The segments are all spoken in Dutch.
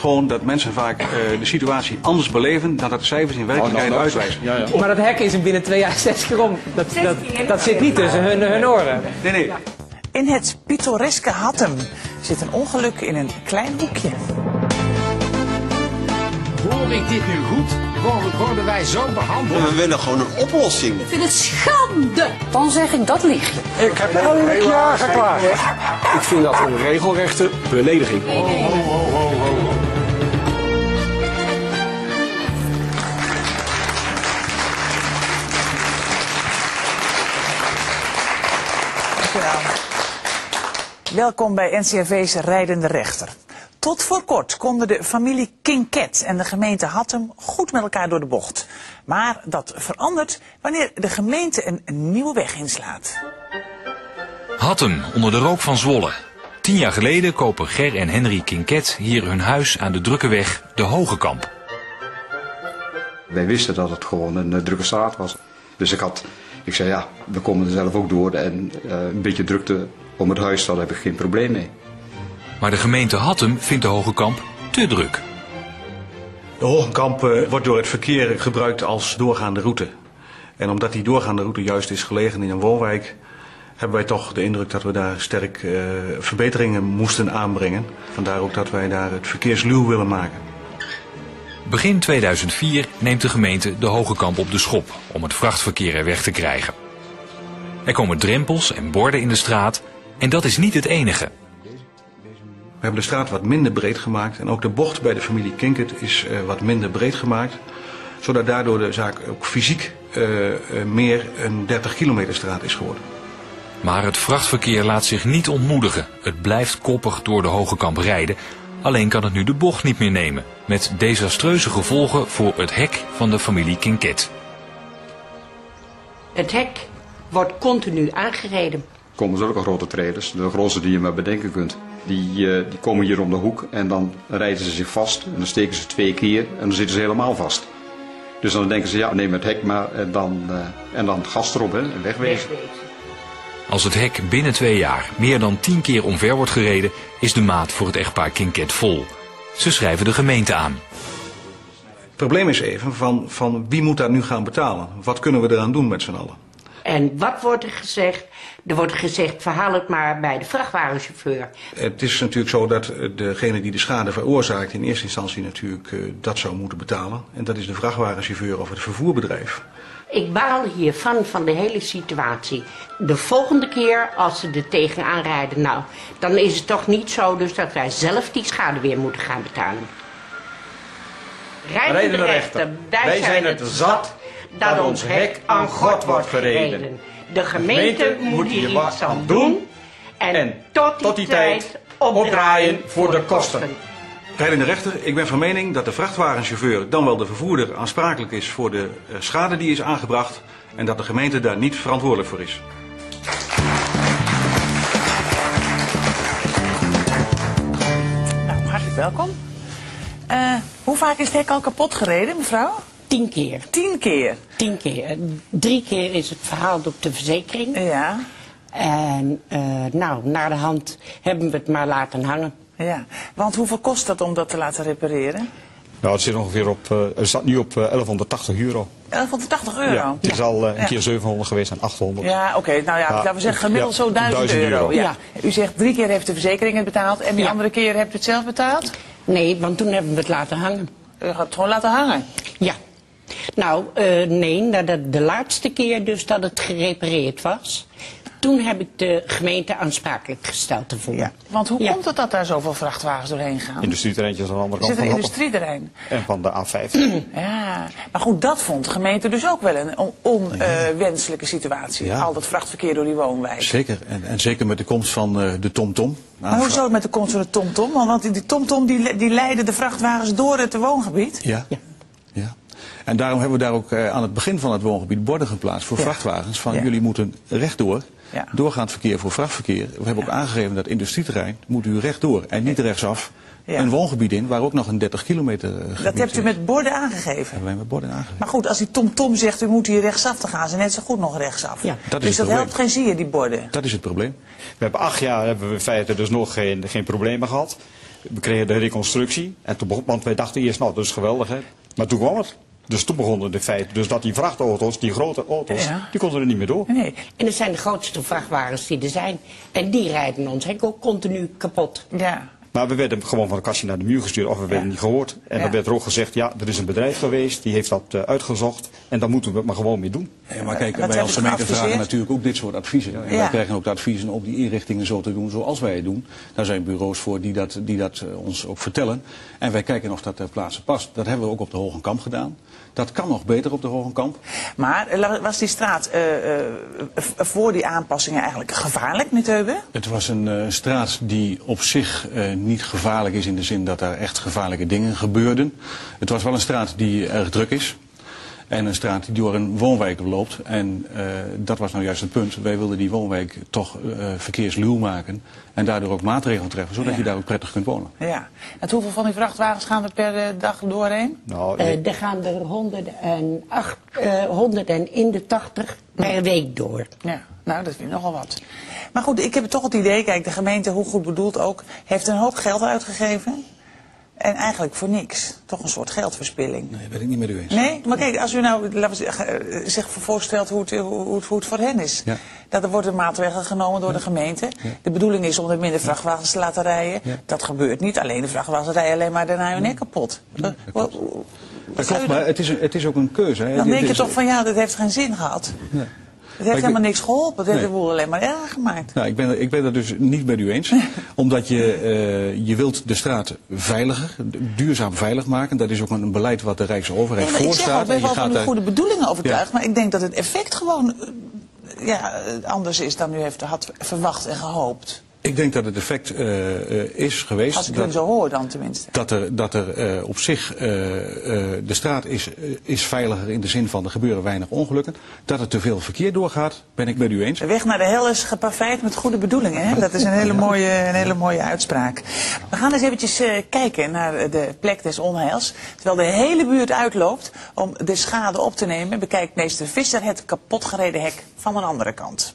gewoon dat mensen vaak eh, de situatie anders beleven dan dat de cijfers in werkelijkheid nou, uitwijzen. Ja, ja. Maar dat hek is binnen twee jaar zes keer om. Dat, dat, dat zit niet tussen hun, hun oren. Nee, nee. In het pittoreske Hattem zit een ongeluk in een klein hoekje. Hoor ik dit nu goed? Worden, worden wij zo behandeld? We willen gewoon een oplossing. Ik vind het schande. Dan zeg ik dat lieg je. Ik heb elk jaar geklaagd. Ik vind dat een regelrechte belediging. Dankjewel. Welkom bij NCRV's Rijdende Rechter. Tot voor kort konden de familie Kinket en de gemeente Hattem goed met elkaar door de bocht. Maar dat verandert wanneer de gemeente een, nieuwe weg inslaat. Hattem, onder de rook van Zwolle. Tien jaar geleden kopen Ger en Henry Kinket hier hun huis aan de drukke weg De Hoge Kamp. Wij wisten dat het gewoon een eh, drukke straat was. Dus ik had, ik zei ja, we komen er zelf ook door en eh, een beetje drukte om het huis, daar heb ik geen probleem mee. Maar de gemeente Hattem vindt De Hoge Kamp te druk. De Hogenkamp eh, wordt door het verkeer gebruikt als doorgaande route. En omdat die doorgaande route juist is gelegen in een woonwijk, hebben wij toch de indruk dat we daar sterk eh, verbeteringen moesten aanbrengen. Vandaar ook dat wij daar het verkeersluw willen maken. Begin 2004 neemt de gemeente De Hoge Kamp op de schop om het vrachtverkeer er weg te krijgen. Er komen drempels en borden in de straat en dat is niet het enige. We hebben de straat wat minder breed gemaakt en ook de bocht bij de familie Kinkert is eh, wat minder breed gemaakt. Zodat daardoor de zaak ook fysiek eh, eh, meer een 30 kilometer straat is geworden. Maar het vrachtverkeer laat zich niet ontmoedigen. Het blijft koppig door de Hoge Kamp rijden. Alleen kan het nu de bocht niet meer nemen. Met desastreuze gevolgen voor het hek van de familie Kinket. Het hek wordt continu aangereden. Komen zulke grote traders, de grootste die je maar bedenken kunt. Die, eh, die komen hier om de hoek en dan rijden ze zich vast en dan steken ze twee keer en dan zitten ze helemaal vast. Dus dan denken ze, ja neem het hek maar en dan, eh, en dan gas erop hè, en wegwezen. Als het hek binnen twee jaar meer dan tien keer omver wordt gereden, is de maat voor het echtpaar Kinket vol. Ze schrijven de gemeente aan. Het probleem is even van, van wie moet daar nu gaan betalen? Wat kunnen we eraan doen met z'n allen? En wat wordt er gezegd? Er wordt gezegd, verhaal het maar bij de vrachtwagenchauffeur. Het is natuurlijk zo dat eh, degene die de schade veroorzaakt in eerste instantie natuurlijk eh, dat zou moeten betalen. En dat is de vrachtwagenchauffeur of het vervoerbedrijf. Ik baal hiervan, van de hele situatie. De volgende keer als ze er tegenaan rijden, nou, dan is het toch niet zo dus dat wij zelf die schade weer moeten gaan betalen. Rijdende rechter, wij zijn het zat dat ons hek aan God wordt gereden. De gemeente moet hier iets aan doen en tot die tijd opdraaien voor de kosten. Rijdende rechter, ik ben van mening dat de vrachtwagenchauffeur, dan wel de vervoerder, aansprakelijk is voor de eh, schade die is aangebracht. En dat de gemeente daar niet verantwoordelijk voor is. Nou, hartelijk welkom. Eh, hoe vaak is het hek al kapot gereden, mevrouw? Tien keer. Tien keer. Tien keer. Drie keer is het verhaald op de verzekering. Ja, En eh, nou, naar de hand hebben we het maar laten hangen. ja. Want hoeveel kost dat om dat te laten repareren? Nou, het zit ongeveer op, eh, het staat nu op eh, 1180 euro. 1180 euro. Ja, het is al eh, een Ja. keer 700 geweest en 800. Ja, oké. Nou ja, Ja, laten we zeggen gemiddeld ja, zo 1000, 1000 euro. euro. Ja. U zegt drie keer heeft de verzekering het betaald en die Ja. andere keer hebt u het zelf betaald? Nee, want toen hebben we het laten hangen. U gaat het gewoon laten hangen. Ja. Nou, eh, nee, de, de laatste keer dus dat het gerepareerd was. Toen heb ik de gemeente aansprakelijk gesteld ervoor. Ja. Want hoe Ja. komt het dat daar zoveel vrachtwagens doorheen gaan? Industrieterreintjes aan de andere Is kant het een van industrieterrein? En van de A5. Ja, maar goed, dat vond de gemeente dus ook wel een onwenselijke situatie. Ja. Al dat vrachtverkeer door die woonwijk. Zeker, en, en zeker met de komst van eh, de TomTom. Maar hoe zou het met de komst van de TomTom? Want- Want die TomTom die, die leidde de vrachtwagens door het woongebied. Ja. Ja. En daarom hebben we daar ook eh, aan het begin van het woongebied borden geplaatst voor Ja. vrachtwagens. Van Ja. jullie moeten rechtdoor, Ja. doorgaand verkeer voor vrachtverkeer. We hebben ook aangegeven dat industrieterrein moet u rechtdoor en niet rechtsaf. Ja. Een woongebied in waar ook nog een 30 kilometer eh, Dat hebt u is. met borden aangegeven. Hebben wij met borden aangegeven. Maar goed, als die TomTom zegt u moet hier rechtsaf, dan gaan ze net zo goed nog rechtsaf. Ja. Dat is dus het dat probleem. helpt geen zier, die borden. Dat is het probleem. We hebben acht jaar hebben we in feite dus nog geen, geen problemen gehad. We kregen de reconstructie. En toen want wij dachten eerst, nou dat is geweldig hè. Maar toen kwam het. Dus toen begonnen de feiten. Dus dat die vrachtauto's, die grote auto's, Ja. die konden er niet meer door. Nee. En dat zijn de grootste vrachtwagens die er zijn. En die rijden ons hek ook continu kapot. Ja. Maar we werden gewoon van de kastje naar de muur gestuurd of we werden niet gehoord. En Ja. dan werd er ook gezegd, ja, er is een bedrijf geweest, die heeft dat eh, uitgezocht. En dan moeten we het maar gewoon mee doen. Ja, maar kijk, wij als gemeente vragen natuurlijk ook dit soort adviezen. En Ja. wij krijgen ook de adviezen om die inrichtingen zo te doen zoals wij het doen. Daar zijn bureaus voor die dat, die dat eh, ons ook vertellen. En wij kijken of dat ter plaatse past. Dat hebben we ook op de Hogenkamp gedaan. Dat kan nog beter op de Hogenkamp. Maar eh, was die straat eh, eh, voor die aanpassingen eigenlijk gevaarlijk, Teube? Het was een straat die op zich niet gevaarlijk is in de zin dat daar echt gevaarlijke dingen gebeurden. Het was wel een straat die erg druk is. En een straat die door een woonwijk loopt. En eh, dat was nou juist het punt. Wij wilden die woonwijk toch eh, verkeersluw maken. En daardoor ook maatregelen treffen, zodat Ja. je daar ook prettig kunt wonen. Ja. En hoeveel van die vrachtwagens gaan er per eh, dag doorheen? Nou, er gaan er 108, eh 181 per week door. Ja, nou, dat vind ik nogal wat. Maar goed, ik heb toch het idee, kijk, de gemeente, hoe goed bedoeld ook, heeft een hoop geld uitgegeven. En eigenlijk voor niks. Toch een soort geldverspilling. Nee, ben ik niet met u eens. Nee, maar kijk, als u nou laten we zeggen, eh, zich voorstelt hoe het, hoe, het, hoe het voor hen is. Ja. Dat er worden maatregelen genomen door de gemeente. De bedoeling is om er minder vrachtwagens te laten rijden. Dat gebeurt niet. Alleen de vrachtwagens rijden alleen maar daarna hun nek kapot. Dat klopt, maar het is, een- het is ook een keuze. Hè. Dan denk je toch van ja, dat heeft geen zin gehad. Nee. Het heeft helemaal ben- niks geholpen. Het heeft Nee. de boel alleen maar erger gemaakt. Nou, ik ben, ik ben het dus niet met u eens. Omdat je, eh, je wilt de straat veiliger, duurzaam veilig maken. Dat is ook een beleid wat de Rijksoverheid Nee, voorstaat. ik ben wel van gaat de goede bedoelingen overtuigd. Ja. Maar ik denk dat het effect gewoon eh, ja, eh, anders is dan u heeft, had verwacht en gehoopt. Ik denk dat het effect eh, eh, is geweest. Als ik dat- zo hoor dan tenminste. dat er, dat er eh, op zich, de straat is, is veiliger in de zin van er gebeuren weinig ongelukken. Dat er te veel verkeer doorgaat, ben ik met u eens. De weg naar de hel is gepaveid met goede bedoelingen. Hè? Dat is een hele mooie, een hele mooie uitspraak. We gaan eens eventjes kijken naar de plek des onheils. Terwijl de hele buurt uitloopt om de schade op te nemen... bekijkt meester Visser het kapotgereden hek van een andere kant.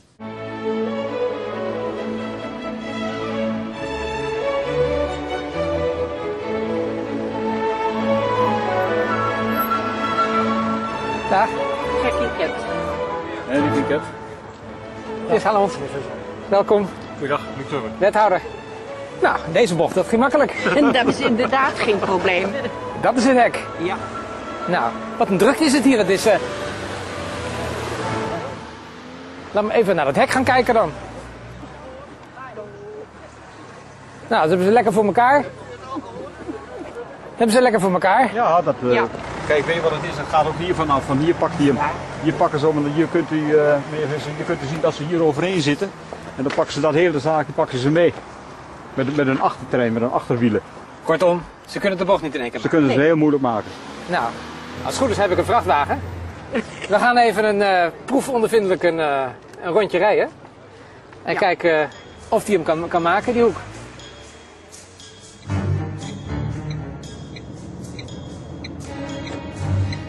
Dag. En die weekend. Dit is Halland. Welkom. Goeiedag, Victor. Wethouder. Nou, deze bocht, dat ging makkelijk. En dat is inderdaad geen probleem. Dat is een hek. Ja. Nou, wat een drukte is het hier. Het is, eh, Laten we even naar het hek gaan kijken dan. Nou, dat hebben ze lekker voor elkaar. Hebben ze lekker voor elkaar. Ja, dat, eh, Ja. Kijk, weet je wat het is? Het gaat ook hier vanaf. Van hier pakt hij hem. Hier pakken ze hem. en Hier kunt u, eh, meneer Visser, hier kunt u zien dat ze hier overheen zitten. En dan pakken ze dat hele zaakje pakken ze mee. Met, met een achtertrein, met een achterwielen. Kortom, ze kunnen de bocht niet in één keer Ze maken. kunnen het heel moeilijk maken. Nou, als het goed is heb ik een vrachtwagen. We gaan even een eh, proefondervindelijk een, eh, een rondje rijden. En kijken eh, of die hem kan, kan maken, die hoek.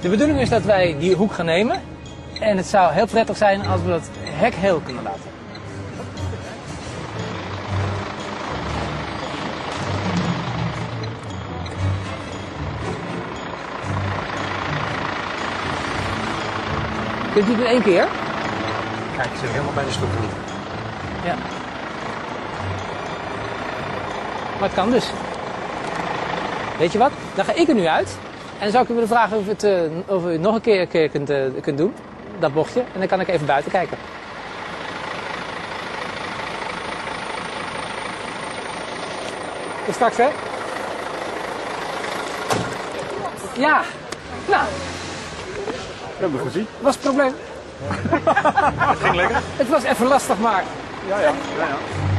De bedoeling is dat wij die hoek gaan nemen. En het zou heel prettig zijn als we dat hek heel kunnen laten. Kunt u het in één keer? Kijk, ik zit helemaal bij de stoep. Ja. Maar het kan dus. Weet je wat? Dan ga ik er nu uit. En dan zou ik u willen vragen of, het, eh, of u het nog een keer, keer kunt, eh, kunt doen. Dat bochtje. En dan kan ik even buiten kijken. Tot straks, hè? Ja. Nou, hebben we gezien. was het probleem. Het ging lekker. Het was even lastig, maar Ja, ja. ja, ja.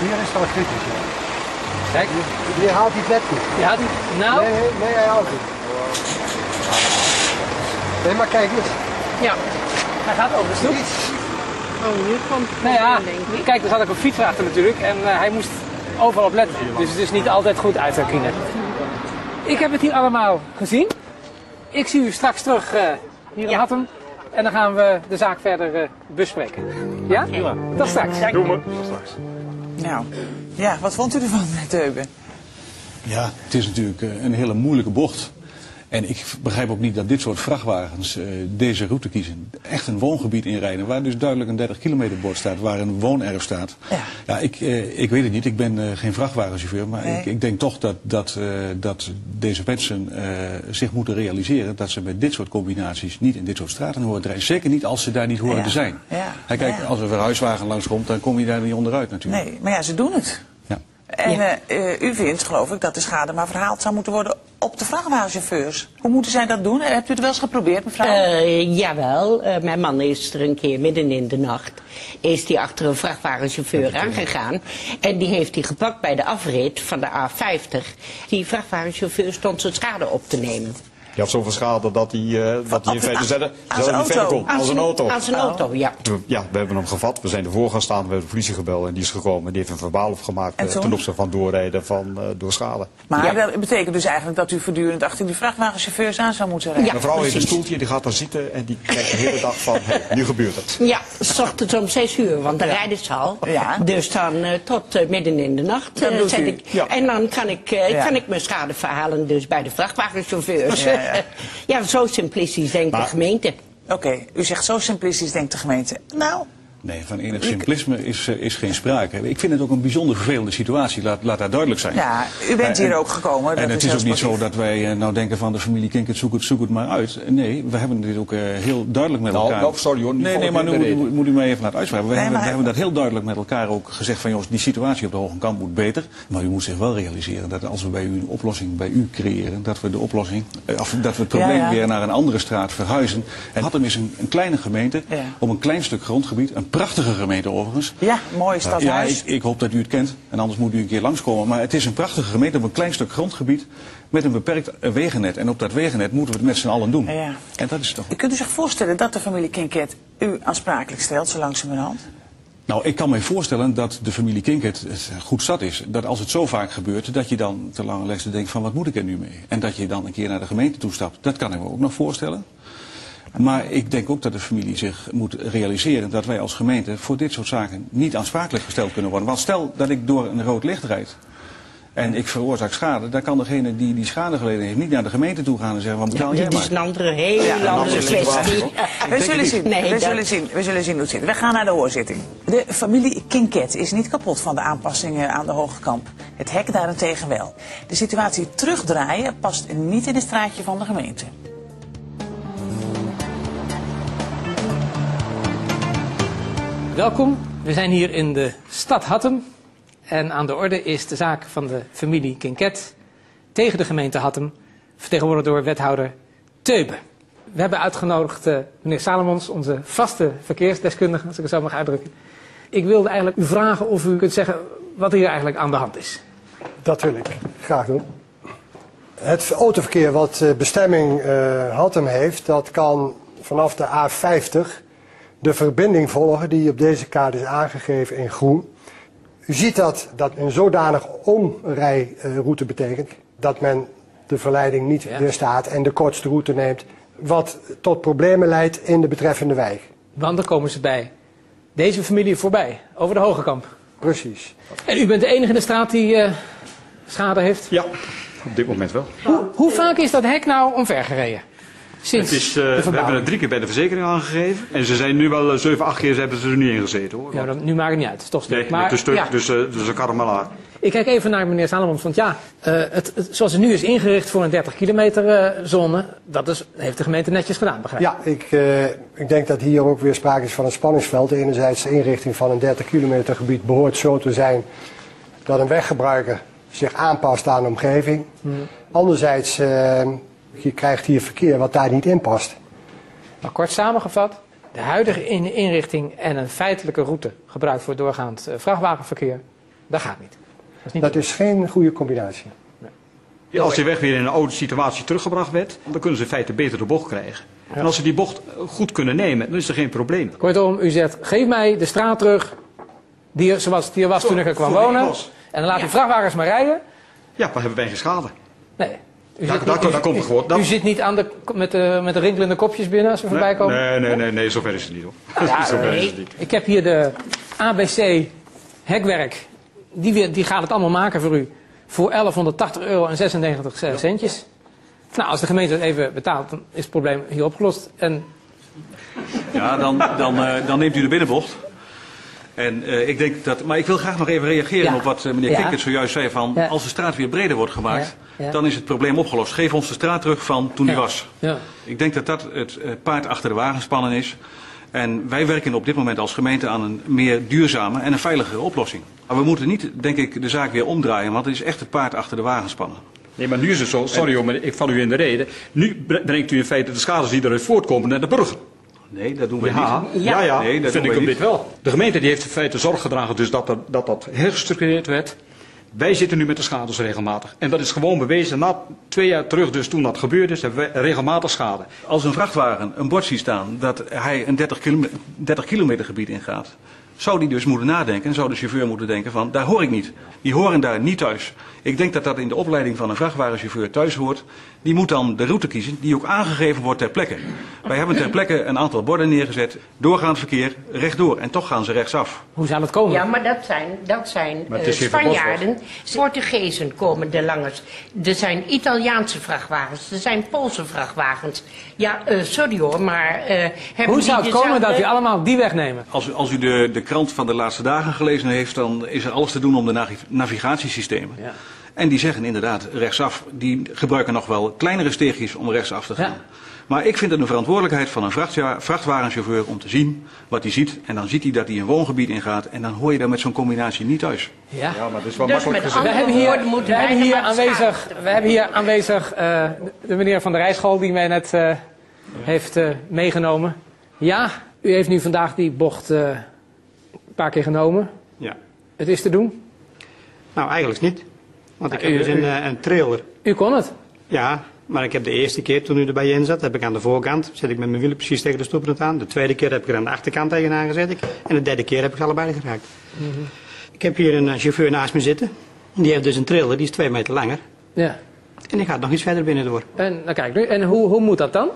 Hier is wel een kritisch. ja. kijk, Hier haalt hij het net goed. je had Nou, Nee, nee, nee, hij houdt het. Nee, maar kijk eens. ja. Hij gaat over de stoep. Oh, nu komt het Nou ja, denk ik. kijk, er zat ook een fiets achter natuurlijk en eh, hij moest overal op letten. Dus het is niet altijd goed uit te kiezen. Ik heb het hier allemaal gezien. Ik zie u straks terug uh, hier in Hattem. En dan gaan we de zaak verder uh, bespreken. Ja? ja? Tot straks. Doe me. Tot straks. Nou, ja, wat vond u ervan, Teuben? Ja, het is natuurlijk een hele moeilijke bocht. En ik begrijp ook niet dat dit soort vrachtwagens uh, deze route kiezen. Echt een woongebied inrijden, waar dus duidelijk een 30 kilometer bord staat, waar een woonerf staat. Ja, ja ik, uh, ik weet het niet, ik ben uh, geen vrachtwagenchauffeur, maar nee. ik, ik, denk toch dat, dat, dat deze mensen zich moeten realiseren dat ze met dit soort combinaties niet in dit soort straten horen te rijden. Zeker niet als ze daar niet horen ja. te zijn. Ja. kijk, als er een verhuiswagen langskomt, dan kom je daar niet onderuit natuurlijk. Nee, maar ja, ze doen het. En uh, u vindt, geloof ik, dat de schade maar verhaald zou moeten worden op de vrachtwagenchauffeurs. Hoe moeten zij dat doen? Hebt u het wel eens geprobeerd, mevrouw? Uh, jawel, uh, mijn man is er een keer midden in de nacht. Is die achter een vrachtwagenchauffeur aangegaan. En die heeft hij gepakt bij de afrit van de A50. Die vrachtwagenchauffeur stond zijn schade op te nemen. Je had zoveel schade dat hij, uh, dat hij in feite zelf niet verder kon. Als een auto. Als een auto, ja. Ja, we hebben hem gevat. We zijn ervoor gaan staan. We hebben de politie gebeld en die is gekomen. Die heeft een verbaal opgemaakt uh, ten opzichte van doorrijden van, uh, door schade. Maar dat betekent dus eigenlijk dat u voortdurend achter die vrachtwagenchauffeurs aan zou moeten rijden? Ja, Mevrouw heeft een stoeltje, die gaat daar zitten en die kijkt de hele dag van, hey, nu gebeurt het. Ja, s ochtends om 6 uur, want dan ja. rijden ze al. Ja. Dus dan tot midden in de nacht. zet ik, ja. En dan kan ik, kan ik mijn schade verhalen dus bij de vrachtwagenchauffeurs. Ja zo simplistisch denkt maar, de gemeente. Oké, u zegt zo simplistisch denkt de gemeente. Nou, Nee, van enig simplisme is, is geen sprake. Ik vind het ook een bijzonder vervelende situatie, laat, laat dat duidelijk zijn. Ja, u bent hier ook gekomen. En het is, ook niet zo dat wij nou denken van de familie Kinkert, zoek het, zoek het maar uit. Nee, we hebben dit ook uh, heel duidelijk met elkaar... Nou, sorry hoor. Nee, nee, maar nu moet, moet, u mij even laten uitspreken. We, nee, hebben, we hebben dat heel duidelijk met elkaar ook gezegd van, jongens, die situatie op de Hoge Kant moet beter. Maar u moet zich wel realiseren dat als we bij u een oplossing bij u creëren, dat we de oplossing, of dat we het probleem ja, ja. weer naar een andere straat verhuizen. En Hattem is een, een kleine gemeente, ja. op een klein stuk grondgebied, een prachtige gemeente overigens. Ja, mooi stadhuis. Ja, ik, ik, hoop dat u het kent. En anders moet u een keer langskomen. Maar het is een prachtige gemeente op een klein stuk grondgebied. Met een beperkt wegennet. En op dat wegennet moeten we het met z'n allen doen. Ja. En dat is toch... Kunt u zich voorstellen dat de familie Kinket u aansprakelijk stelt, zo langzamerhand? Nou, ik kan me voorstellen dat de familie Kinkert goed zat is. Dat als het zo vaak gebeurt, dat je dan te lange lessen denkt van wat moet ik er nu mee? En dat je dan een keer naar de gemeente toestapt. Dat kan ik me ook nog voorstellen. Maar ik denk ook dat de familie zich moet realiseren dat wij als gemeente voor dit soort zaken niet aansprakelijk gesteld kunnen worden. Want stel dat ik door een rood licht rijd en ik veroorzaak schade, dan kan degene die die schade geleden heeft niet naar de gemeente toe gaan en zeggen, wat betaal ja, jij maar. Is een andere, hele ja, andere kwestie. We zullen zien, nee, we, zullen zien we zullen zien hoe het zit. We gaan naar de hoorzitting. De familie Kinket is niet kapot van de aanpassingen aan de Hoge Kamp. Het hek daarentegen wel. De situatie terugdraaien past niet in het straatje van de gemeente. Welkom, we zijn hier in de stad Hattem. En aan de orde is de zaak van de familie Kinket tegen de gemeente Hattem, vertegenwoordigd door wethouder Teuben. We hebben uitgenodigd uh, meneer Salomons, onze vaste verkeersdeskundige, als ik het zo mag uitdrukken. Ik wilde eigenlijk u vragen of u kunt zeggen wat hier eigenlijk aan de hand is. Dat wil ik graag doen. Het autoverkeer wat uh, bestemming uh, Hattem heeft, dat kan vanaf de A50 de verbinding volgen die op deze kaart is aangegeven in groen. U ziet dat dat een zodanig omrijroute betekent dat men de verleiding niet ja. weerstaat en de kortste route neemt, wat tot problemen leidt in de betreffende wijk. Want dan komen ze bij deze familie voorbij, over de Hogekamp. Precies. En u bent de enige in de straat die uh, schade heeft? Ja, op dit moment wel. Hoe, hoe vaak is dat hek nou omvergereden? Het is, uh, we hebben het drie keer bij de verzekering aangegeven. En ze zijn nu wel uh, 7, 8 keer hebben ze er niet in gezeten hoor. Ja, dan, nu maakt het niet uit. Het is toch stuk. Nee, maar, het is stuk, ja. dus, uh, dus een karmelaar. Ik kijk even naar meneer Salomons, want ja, uh, het, het, zoals het nu is ingericht voor een 30 kilometer uh, zone, dat is, heeft de gemeente netjes gedaan, begrijp ik? Ja, ik, uh, ik denk dat hier ook weer sprake is van een spanningsveld. Enerzijds de inrichting van een 30 kilometer gebied behoort zo te zijn dat een weggebruiker zich aanpast aan de omgeving. Hmm. Anderzijds, je krijgt hier verkeer wat daar niet in past. Maar kort samengevat, de huidige inrichting en een feitelijke route gebruikt voor doorgaand vrachtwagenverkeer, dat gaat niet. Dat is, niet dat is geen goede combinatie. Nee. Als die weg weer in een oude situatie teruggebracht werd, dan kunnen ze in feite beter de bocht krijgen. Ja. En als ze die bocht goed kunnen nemen, dan is er geen probleem. Kortom, u zegt, geef mij de straat terug die, zoals het hier was Zo, toen ik er kwam wonen. En dan laat ja. die vrachtwagens maar rijden. Ja, dan hebben wij geen schade. Nee. U Daar, zit daar, niet- daar komt het gewoon. Dat- U zit niet aan de, met, de, met de rinkelende kopjes binnen als we voorbij komen? Nee, nee, nee, nee, zover is het niet hoor. Ja, zover is nee. het niet. Ik heb hier de ABC hekwerk. Die, weer- die gaat het allemaal maken voor u. Voor 1180 euro en 96 centjes. Nou, als de gemeente het even betaalt, dan is het probleem hier opgelost. En Ja, dan, dan, eh, dan neemt u de binnenbocht. En eh, ik denk dat. Maar ik wil graag nog even reageren Ja. op wat eh, meneer Ja. Kikkert zojuist zei: van Ja. als de straat weer breder wordt gemaakt, Ja. Ja. dan is het probleem opgelost. Geef ons de straat terug van toen die Ja. was. ja. Ik denk dat dat het eh, paard achter de wagen spannen is. En wij werken op dit moment als gemeente aan een meer duurzame en een veiligere oplossing. Maar we moeten niet, denk ik, de zaak weer omdraaien, want het is echt het paard achter de wagen spannen. Nee, maar nu is het zo, sorry hoor, maar ik val u in de reden. Nu bre- brengt u in feite de schades die eruit voortkomen naar de burger. Nee, dat doen we Ja, niet. ja, ja. Nee, dat vind doen ik op dit wel. De gemeente die heeft in feite zorg gedragen dus dat dat, dat, dat hergestructureerd werd. Wij zitten nu met de schades regelmatig. En dat is gewoon bewezen. Na twee jaar terug, dus toen dat gebeurd is, hebben wij regelmatig schade. Als een vrachtwagen een bord ziet staan dat hij een 30 kilometer, 30 kilometer gebied ingaat, zou die dus moeten nadenken en zou de chauffeur moeten denken van daar hoor ik niet. Die horen daar niet thuis. Ik denk dat dat in de opleiding van een vrachtwagenchauffeur thuis hoort. Die moet dan de route kiezen die ook aangegeven wordt ter plekke. Wij hebben ter plekke een aantal borden neergezet, doorgaand verkeer, rechtdoor en toch gaan ze rechtsaf. Hoe zal het komen? Ja, maar dat zijn, dat zijn geen Spanjaarden. Portugezen komen er langs. Er zijn Italiaanse vrachtwagens. Er zijn Poolse vrachtwagens. Ja, eh, sorry hoor, maar... eh, hebben Hoe zou het komen dat u allemaal die weg nemen? Als u, als u de, de krant van de laatste dagen gelezen heeft, dan is er alles te doen om de navi- navigatiesystemen. Ja. En die zeggen inderdaad rechtsaf. Die gebruiken nog wel kleinere steegjes om rechtsaf te gaan. Ja. Maar ik vind het een verantwoordelijkheid van een vrachtwagenchauffeur om te zien wat hij ziet. En dan ziet hij dat hij een woongebied ingaat. En dan hoor je daar met zo'n combinatie niet thuis. Ja. Ja, maar dat is wel Dus makkelijk gezegd. We hebben hier, we hebben wij hier aanwezig, we hebben hier aanwezig eh, de meneer van de rijschool die mij net eh, heeft eh, meegenomen. Ja, u heeft nu vandaag die bocht eh, een paar keer genomen. Ja. Het is te doen. Nou, eigenlijk niet. Want ik heb u- dus een, u- eh, een trailer. U kon het. Ja, maar ik heb de eerste keer toen u erbij in zat, heb ik aan de voorkant, zet ik met mijn wielen precies tegen de stoeprand aan. De tweede keer heb ik er aan de achterkant tegenaan gezet. Ik. En de derde keer heb ik ze allebei geraakt. Ik heb hier een eh, chauffeur naast me zitten. En die heeft dus een trailer, die is twee meter langer. Ja. En die gaat nog iets verder binnen door. En, nou kijk, nu, en hoe, hoe moet dat dan?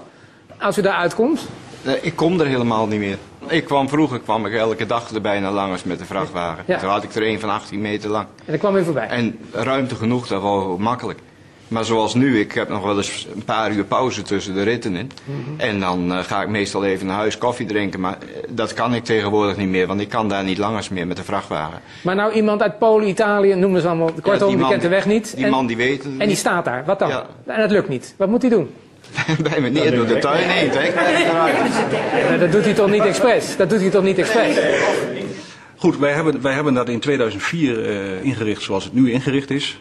Als u daar uitkomt? Nee, Ik kom er helemaal niet meer. Ik kwam vroeger kwam ik elke dag er bijna langs met de vrachtwagen. Ja. Toen had ik er een van 18 meter lang. En dan kwam u voorbij. En ruimte genoeg, dat was makkelijk. Maar zoals nu, ik heb nog wel eens een paar uur pauze tussen de ritten in. Mhm. En dan eh, ga ik meestal even naar huis koffie drinken. Maar eh, dat kan ik tegenwoordig niet meer, want ik kan daar niet langers meer met de vrachtwagen. Maar nou iemand uit Polen, Italië, noemen ze allemaal. Kortom, Ja, die, man kent de weg niet. Die en, man die weet het en die staat daar. Wat dan? Ja. En dat lukt niet. Wat moet hij doen? bij me neer door de tuin heen. Hè? Dat doet hij toch niet expres? Dat doet hij toch niet expres? Goed, wij hebben, wij hebben dat in 2004 eh, ingericht zoals het nu ingericht is.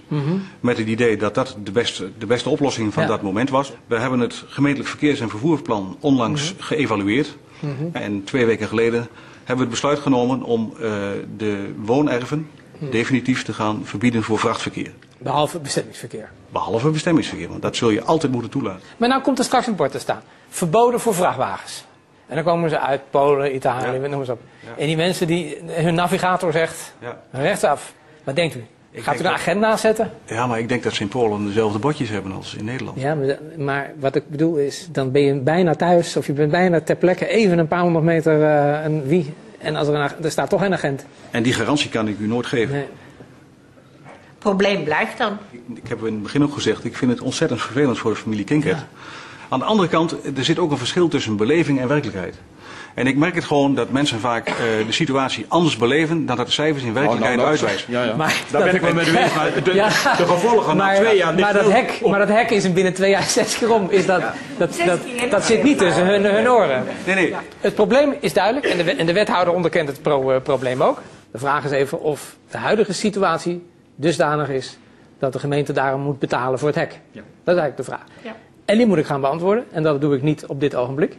Met het idee dat dat de beste, de beste oplossing van Ja. dat moment was. We hebben het gemeentelijk verkeers- en vervoersplan onlangs geëvalueerd. En twee weken geleden hebben we het besluit genomen om eh, de woonerven definitief te gaan verbieden voor vrachtverkeer. Behalve bestemmingsverkeer. Behalve bestemmingsverkeer, want dat zul je altijd moeten toelaten. Maar nou komt er straks een bord te staan. Verboden voor vrachtwagens. En dan komen ze uit Polen, Italië, Ja. noem maar eens op. En die mensen die, hun navigator zegt, Ja. rechtsaf. Wat denkt u? Gaat u een dat- agenda zetten? Ja, maar ik denk dat ze in Polen dezelfde bordjes hebben als in Nederland. Ja, maar, maar wat ik bedoel is, dan ben je bijna thuis of je bent bijna ter plekke even een paar honderd meter eh, een wie. En als er, een, er staat toch een agent. En die garantie kan ik u nooit geven. Nee. Probleem blijft dan. Ik heb in het begin ook gezegd, ik vind het ontzettend vervelend voor de familie Kinkert. Aan de andere kant, er zit ook een verschil tussen beleving en werkelijkheid. En ik merk het gewoon dat mensen vaak eh, de situatie anders beleven dan dat de cijfers in werkelijkheid nou, nou, uitwijzen. Ja, ja. Maar Daar ben ik wel mee eens. Maar de, Ja. de gevolgen na Maar, twee jaar maar, dat hek, maar dat hek is hem binnen twee jaar zes keer om. Is dat, dat, dat, dat, zit niet tussen hun, hun oren. Nee, nee. Het probleem is duidelijk en de, en de wethouder onderkent het pro- eh, probleem ook. De vraag is even of de huidige situatie dusdanig is dat de gemeente daarom moet betalen voor het hek. Ja. Dat is eigenlijk de vraag. Ja. En die moet ik gaan beantwoorden en dat doe ik niet op dit ogenblik.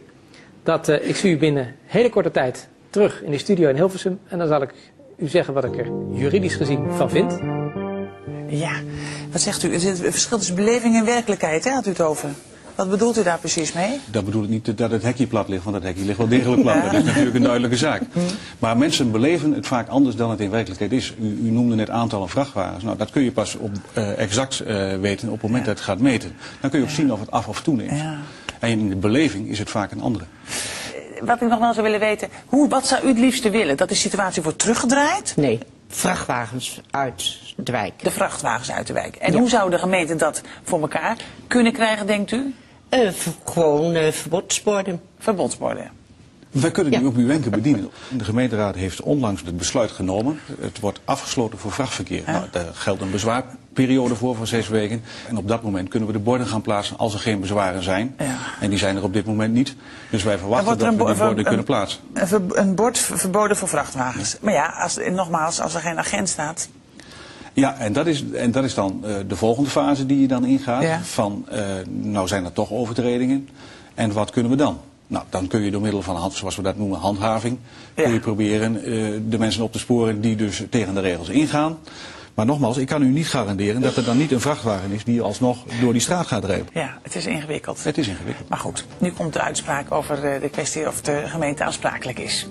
Dat, eh, ik zie u binnen hele korte tijd terug in de studio in Hilversum en dan zal ik u zeggen wat ik er juridisch gezien van vind. Ja, wat zegt u? Er zit een verschil tussen beleving en werkelijkheid, hè, had u het over? Wat bedoelt u daar precies mee? Dat bedoel ik niet dat het hekje plat ligt, want dat hekje ligt wel degelijk plat. Dat is natuurlijk een duidelijke zaak. Maar mensen beleven het vaak anders dan het in werkelijkheid is. U, u noemde net aantallen vrachtwagens. Nou, dat kun je pas op, uh, exact uh, weten op het moment dat je het gaat meten. Dan kun je ook zien of het af of toeneemt. Ja. En in de beleving is het vaak een andere. Wat ik nog wel zou willen weten, hoe, wat zou u het liefste willen? Dat de situatie wordt teruggedraaid? Nee, vrachtwagens uit de wijk. De vrachtwagens uit de wijk. En ja. hoe zou de gemeente dat voor elkaar kunnen krijgen, denkt u? Uh, gewoon uh, verbodsborden. Verbodsborden. Wij kunnen die ja. op uw wenken bedienen. De gemeenteraad heeft onlangs het besluit genomen. Het wordt afgesloten voor vrachtverkeer. Ja. Nou, daar geldt een bezwaarperiode voor van zes weken. En op dat moment kunnen we de borden gaan plaatsen als er geen bezwaren zijn. Ja. En die zijn er op dit moment niet. Dus wij verwachten dat we die borden een, kunnen plaatsen. Een, een bord verboden voor vrachtwagens. Maar ja, als, nogmaals, als er geen agent staat, ja, en dat is, en dat is dan uh, de volgende fase die je dan ingaat. Ja. Van, uh, nou zijn er toch overtredingen. En wat kunnen we dan? Nou, dan kun je door middel van, zoals we dat noemen, handhaving... Kun je proberen uh, de mensen op te sporen die dus tegen de regels ingaan. Maar nogmaals, ik kan u niet garanderen dat er dan niet een vrachtwagen is die alsnog door die straat gaat rijden. Ja, het is ingewikkeld. Het is ingewikkeld. Maar goed, nu komt de uitspraak over de kwestie of de gemeente aansprakelijk is.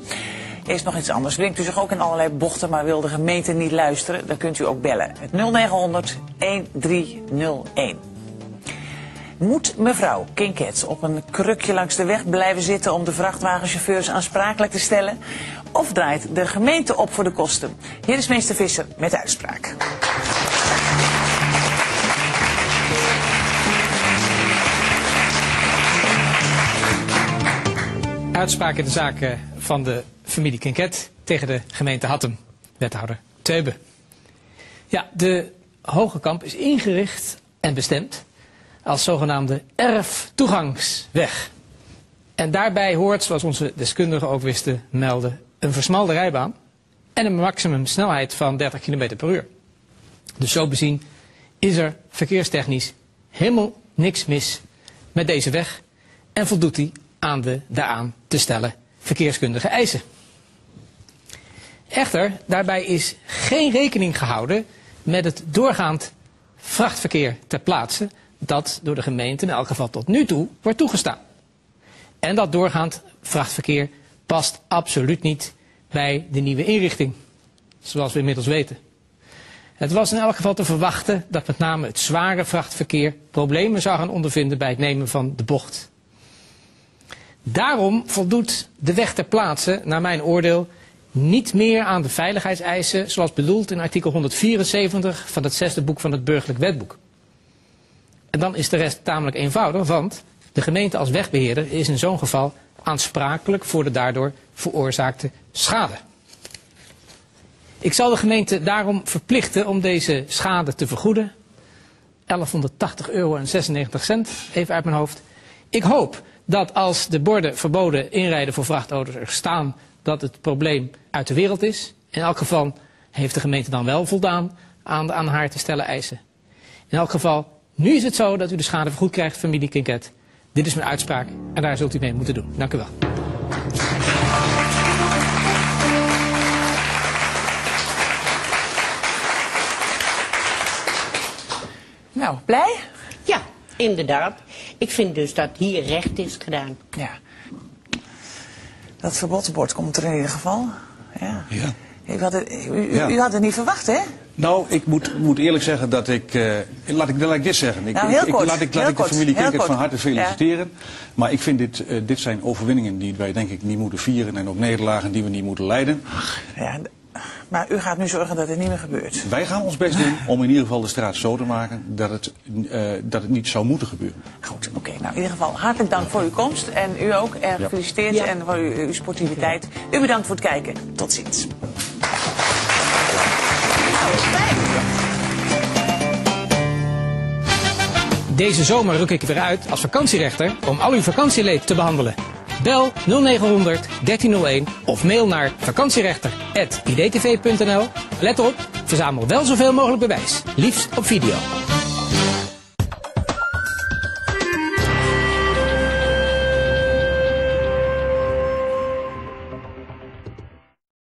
Eerst nog iets anders. Brengt u zich ook in allerlei bochten, maar wil de gemeente niet luisteren? Dan kunt u ook bellen. Met 0900 1301. Moet mevrouw Kinkets op een krukje langs de weg blijven zitten om de vrachtwagenchauffeurs aansprakelijk te stellen? Of draait de gemeente op voor de kosten? Hier is meester Visser met uitspraak. Uitspraak in de zaak van de familie Kinket tegen de gemeente Hattem, wethouder Teube. Ja, de Hoge Kamp is ingericht en bestemd als zogenaamde erftoegangsweg. En daarbij hoort, zoals onze deskundigen ook wisten melden, een versmalde rijbaan en een maximumsnelheid van 30 km per uur. Dus zo bezien is er verkeerstechnisch helemaal niks mis met deze weg en voldoet hij aan de daaraan te stellen verkeerskundige eisen. Echter, daarbij is geen rekening gehouden met het doorgaand vrachtverkeer ter plaatse dat door de gemeente in elk geval tot nu toe wordt toegestaan. En dat doorgaand vrachtverkeer past absoluut niet bij de nieuwe inrichting, zoals we inmiddels weten. Het was in elk geval te verwachten dat met name het zware vrachtverkeer problemen zou gaan ondervinden bij het nemen van de bocht. Daarom voldoet de weg ter plaatse, naar mijn oordeel, niet meer aan de veiligheidseisen zoals bedoeld in artikel 174 van het zesde boek van het burgerlijk wetboek. En dan is de rest tamelijk eenvoudig, want de gemeente als wegbeheerder is in zo'n geval aansprakelijk voor de daardoor veroorzaakte schade. Ik zal de gemeente daarom verplichten om deze schade te vergoeden. 1180 euro en 96 cent, even uit mijn hoofd. Ik hoop dat als de borden verboden inrijden voor vrachtauto's er staan, dat het probleem uit de wereld is. In elk geval heeft de gemeente dan wel voldaan aan de aan haar te stellen eisen. In elk geval, nu is het zo dat u de schade vergoed krijgt, familie Kinket. Dit is mijn uitspraak en daar zult u mee moeten doen. Dank u wel. Nou, blij? Ja, inderdaad. Ik vind dus dat hier recht is gedaan. Ja. Dat verbodsbord komt er in ieder geval. Ja. ja. U, had het, u, ja. u had het niet verwacht, hè? Nou, ik moet, moet eerlijk zeggen dat ik... Uh, laat, ik laat ik dit zeggen. Ik, nou, heel ik, kort, laat ik, laat ik de familie Kinkert van harte feliciteren. Ja. Maar ik vind dit, uh, dit zijn overwinningen die wij denk ik niet moeten vieren... en ook nederlagen die we niet moeten leiden. Ja, maar u gaat nu zorgen dat het niet meer gebeurt. Wij gaan ons best doen om in ieder geval de straat zo te maken dat het, uh, dat het niet zou moeten gebeuren. Goed, oké. Okay. Nou, in ieder geval hartelijk dank voor uw komst. En u ook. Erg gefeliciteerd ja. en voor uw, uw sportiviteit. U bedankt voor het kijken. Tot ziens. Deze zomer ruk ik weer uit als vakantierechter om al uw vakantieleed te behandelen. Bel 0900 1301 of mail naar vakantierechter.idtv.nl. Let op, verzamel wel zoveel mogelijk bewijs, liefst op video.